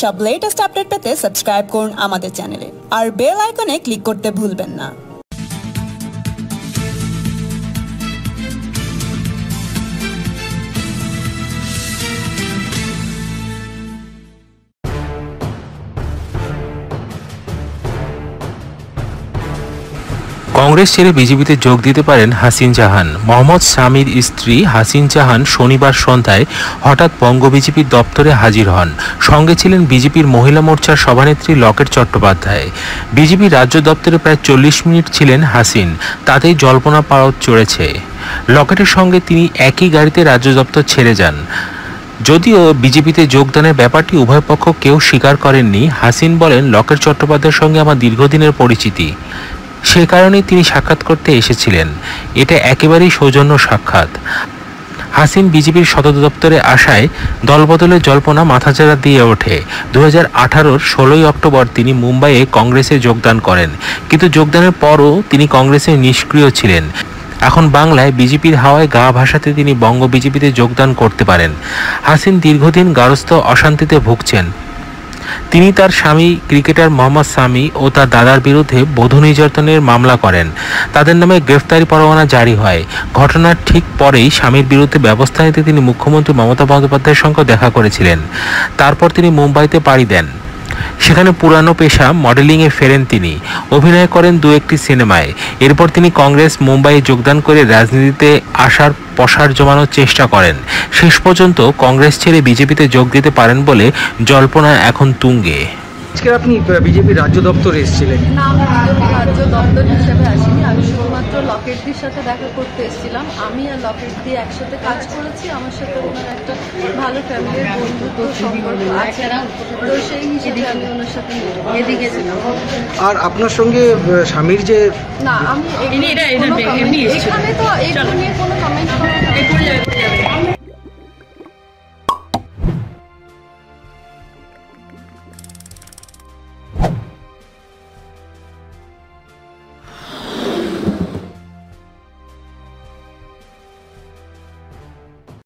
সব latest update পেতে subscribe করুন আমাদের চ্যানেলে আর বেল আইকনে ক্লিক করতে ভুলবেন না। কংগ্রেস ছেড়ে বিজেপিতে যোগ দিতে পারেন হাসিন জাহান। মোহাম্মদ স্বামীর স্ত্রী হাসিন জাহান শনিবার সন্ধ্যায় হঠাৎ বঙ্গ বিজেপির দপ্তরে হাজির হন। সঙ্গে ছিলেন বিজেপির মহিলা মোর্চার সভানেত্রী লকেট চট্টোপাধ্যায়। বিজেপি রাজ্য দপ্তরে প্রায় চল্লিশ মিনিট ছিলেন হাসিন। তাতেই জল্পনা পারদ চড়েছে। লকেটের সঙ্গে তিনি একই গাড়িতে রাজ্য দপ্তর ছেড়ে যান। যদিও বিজেপিতে যোগদানের ব্যাপারটি উভয় পক্ষ কেউ স্বীকার করেননি, হাসিন বলেন, লকেট চট্টোপাধ্যায়ের সঙ্গে আমার দীর্ঘদিনের পরিচিতি। সে কারণেই তিনি সাক্ষাৎ করতে এসেছিলেন। এটা একেবারেই সৌজন্য সাক্ষাৎ। হাসিন বিজেপির সদর দপ্তরে আসায় দলবদলের জল্পনা মাথাচাড়া দিয়ে ওঠে। দু হাজার আঠারোর ষোলোই অক্টোবর তিনি মুম্বাইয়ে কংগ্রেসে যোগদান করেন। কিন্তু যোগদানের পরও তিনি কংগ্রেসে নিষ্ক্রিয় ছিলেন। এখন বাংলায় বিজেপির হাওয়ায় গা ভাসাতে তিনি বঙ্গ বিজেপিতে যোগদান করতে পারেন। হাসিন দীর্ঘদিন গারস্থ অশান্তিতে ভুগছেন। তিনি তার স্বামী ক্রিকেটার মোহাম্মদ সামি ও তার দাদার বিরুদ্ধে বধূ নির্যাতনের মামলা করেন। তাদের নামে গ্রেফতারি পরোয়ানা জারি হয়। ঘটনার ঠিক পরেই স্বামীর বিরুদ্ধে ব্যবস্থা নিতে তিনি মুখ্যমন্ত্রী মমতা বন্দ্যোপাধ্যায়ের সঙ্গে দেখা করেছিলেন। তারপর তিনি মুম্বাইতে পাড়ি দেন। সেখানে পুরানো পেশা মডেলিংয়ে ফেরেন তিনি। অভিনয় করেন দু একটি সিনেমায়। এরপর তিনি কংগ্রেস, মুম্বাইয়ে যোগদান করে রাজনীতিতে আসার পসার জমানোর চেষ্টা করেন। শেষ পর্যন্ত কংগ্রেস ছেড়ে বিজেপিতে যোগ দিতে পারেন বলে জল্পনা এখন তুঙ্গে। আজকে আপনি বিজেপি রাজ্য দপ্তরে এসেছিলেন। না আমি বিজেপি রাজ্য দপ্তর হিসেবে আসিনি। আমি শুধুমাত্র লকেটদির সাথে দেখা করতে এসেছিলাম। আমি আর লকেট দিয়ে একসাথে কাজ করেছি। আমার সাথে ওনার একটা ভালো ফ্যামিলির বন্ধুত্ব সম্পর্ক আছে। তো সেই হিসেবে আমি ওনার সাথে এদিকে আর আপনার সঙ্গে স্বামীর যে না আমি এমনি এটা-